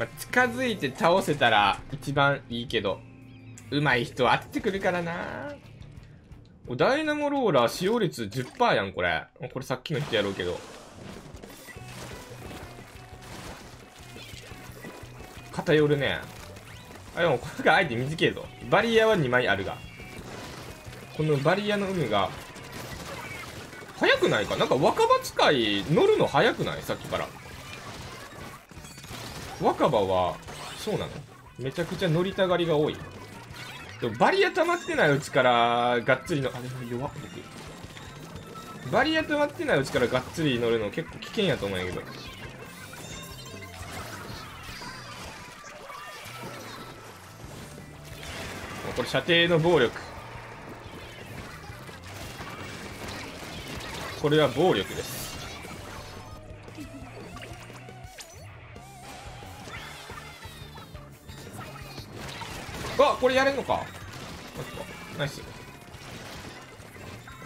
まあ、近づいて倒せたら一番いいけど、上手い人は当ててくるからなおダイナモローラー使用率10%やん、これ。これさっきの人やろうけど。偏るね。あ、でもこれがあえて短いぞ。バリアは2枚あるが。このバリアの海が、早くないか？なんか若葉使い乗るの早くない？さっきから。若葉は、そうなの？めちゃくちゃ乗りたがりが多い。でもバリア溜まってないうちからがっつりの、あ、でも弱っ、僕。バリア溜まってないうちからがっつり乗るの結構危険やと思うんやけど。これ射程の暴力。これは暴力です。これやれんのか。ナイス。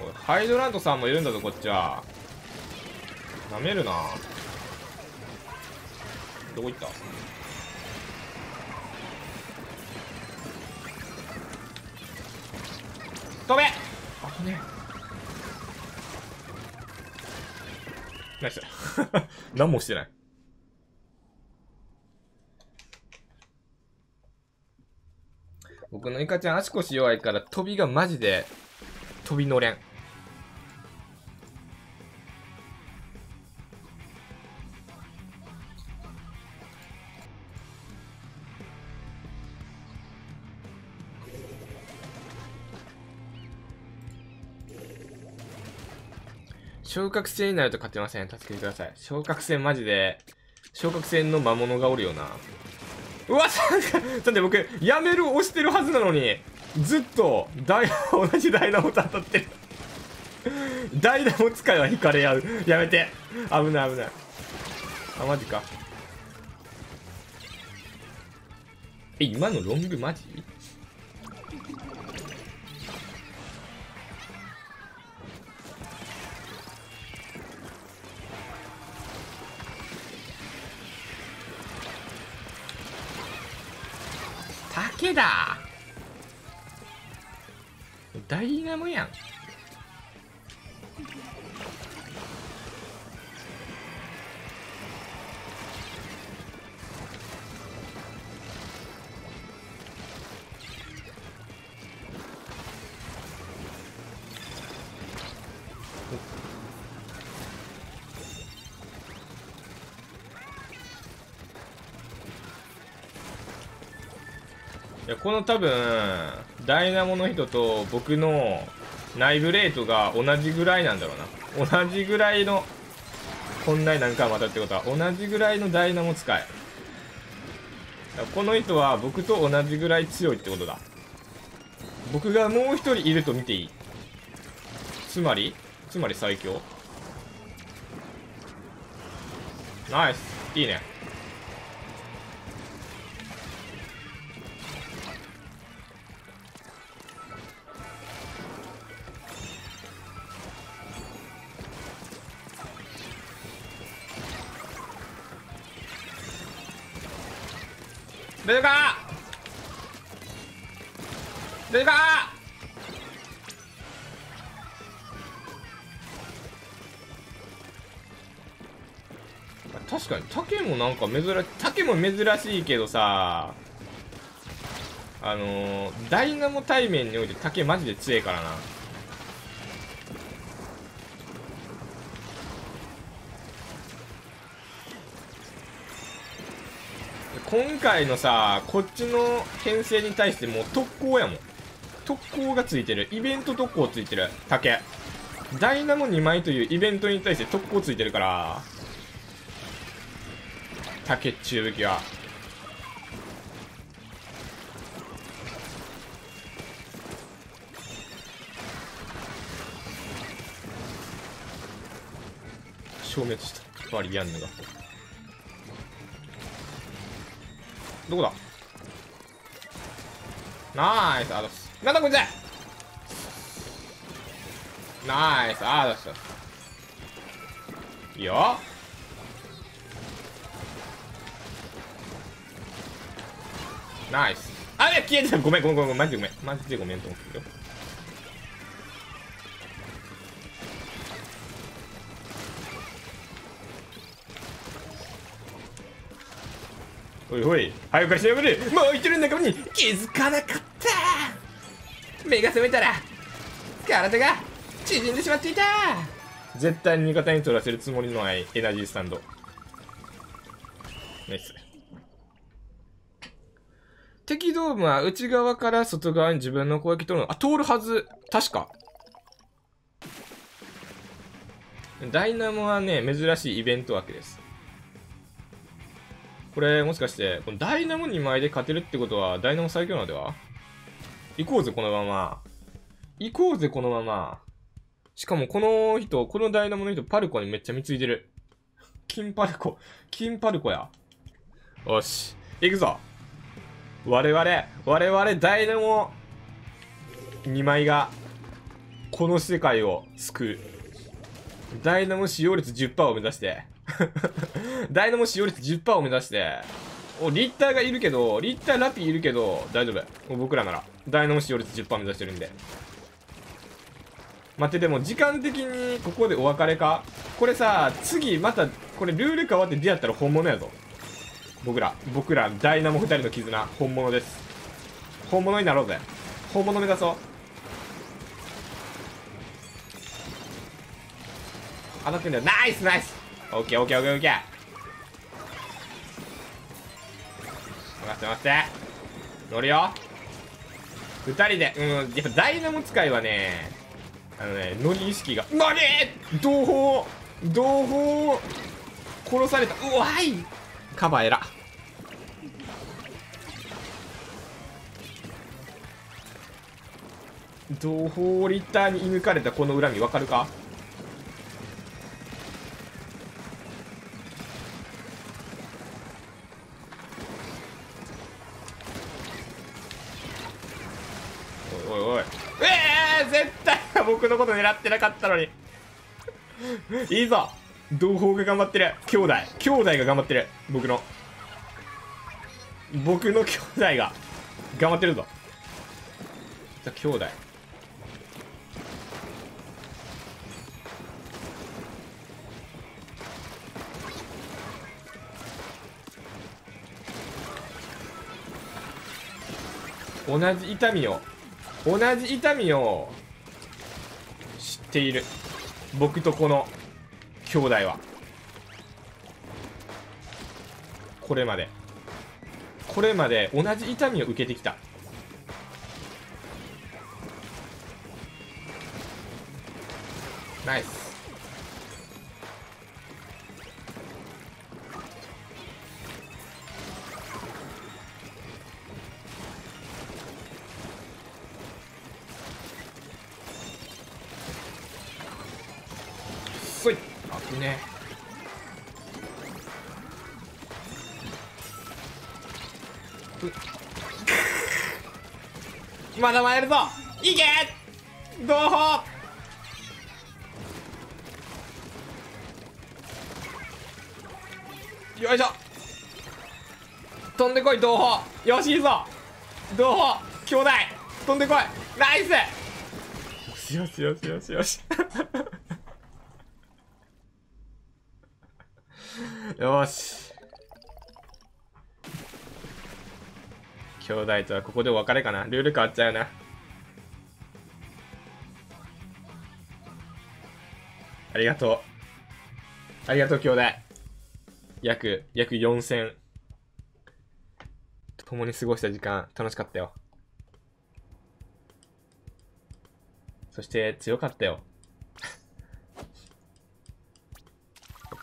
おいハイドランドさんもいるんだぞこっちは。なめるな。どこ行った？飛べ！あねナイス。何もしてない。僕のイカちゃん足腰弱いから飛びがマジで飛び乗れん。昇格戦になると勝てません。助けてください。昇格戦マジで、昇格戦の魔物がおるよな。うわ、だって僕、やめる押してるはずなのに、ずっと、ダイ、同じダイナモと当たってる。ダイナモ使いは引かれ合う。やめて。危ない危ない。あ、マジか。え、今のロングマジ？けだ。ダイナモやん。いやこの多分ダイナモの人と僕の内部レートが同じぐらいなんだろうな。同じぐらいのこんなに何回も当たってことは同じぐらいのダイナモ使い。この人は僕と同じぐらい強いってことだ。僕がもう一人いると見ていい。つまりつまり最強。ナイス。いいね。出るか？出るか？確かに竹もなんか珍しい竹も珍しいけどさあのー、ダイナモ対面において竹マジで強いからな。今回のさこっちの編成に対してもう特攻やもん。特攻がついてる。イベント特攻ついてる。竹。ダイナモ2枚というイベントに対して特攻ついてるから。竹中武器は。消滅した。バリアンヌが。どこだ？ナイスアドス。なんだこいつナイスアドス。いいよ。ナイス。あれ消えてた。ごめんごめんごめん。マジでごめん。マジでごめんと思ってるよ。おいおい早くから調べるもう一人の仲間に気づかなかった。目が覚めたら体が縮んでしまっていた。絶対に味方に取らせるつもりのないエナジースタンド。ナイス。敵ドームは内側から外側に自分の攻撃取るのあ通るはず。確か。ダイナモはね珍しいイベント枠ですこれ、もしかして、このダイナモ2枚で勝てるってことは、ダイナモ最強なのでは？行こうぜ、このまま。行こうぜ、このまま。しかも、この人、このダイナモの人、パルコにめっちゃ貢いでる。金パルコ。金パルコや。よし。行くぞ。我々、我々、ダイナモ2枚が、この世界を救う。ダイナモ使用率10%を目指して、ダイナモ使用率10%を目指して、お、リッターがいるけど、リッターラピーいるけど、大丈夫。僕らなら。ダイナモ使用率10%目指してるんで。待って、でも時間的にここでお別れか？これさ、次また、これルール変わって出会ったら本物やぞ。僕ら。僕ら、ダイナモ2人の絆、本物です。本物になろうぜ。本物目指そう。あの組だよ。ナイスナイスオッケーオッケーオッケーオッケー任せ待って。乗るよ。二人でうんやっぱダイナモ使いはねあのね乗り意識がなに同胞同胞殺された。うわいカバエラ。同胞リッターに射抜かれたこの恨みわかるか？おい、ええ、絶対僕のこと狙ってなかったのに。いいぞ。同胞が頑張ってる。兄弟。兄弟が頑張ってる。僕の。僕の兄弟が頑張ってるぞ。じゃ兄弟。同じ痛みを。同じ痛みを知っている。僕とこの兄弟は。これまで。これまで同じ痛みを受けてきた。ナイス。ね。まだ参るぞ。いけ。同胞。よいしょ。飛んでこい同胞。よしいいぞ。同胞。兄弟。飛んでこい。ナイス。よしよしよしよしよし。兄弟とはここでお別れかな？ルール変わっちゃうな。ありがとう。ありがとう、兄弟。約、約4000。共に過ごした時間、楽しかったよ。そして強かったよ。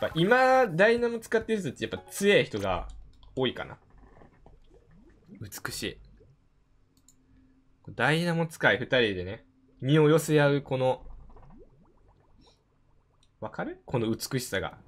ぱ今、ダイナモ使ってる人ってやっぱ強い人が多いかな。美しい。ダイナモ使い2人でね、身を寄せ合うこの、わかる？この美しさが。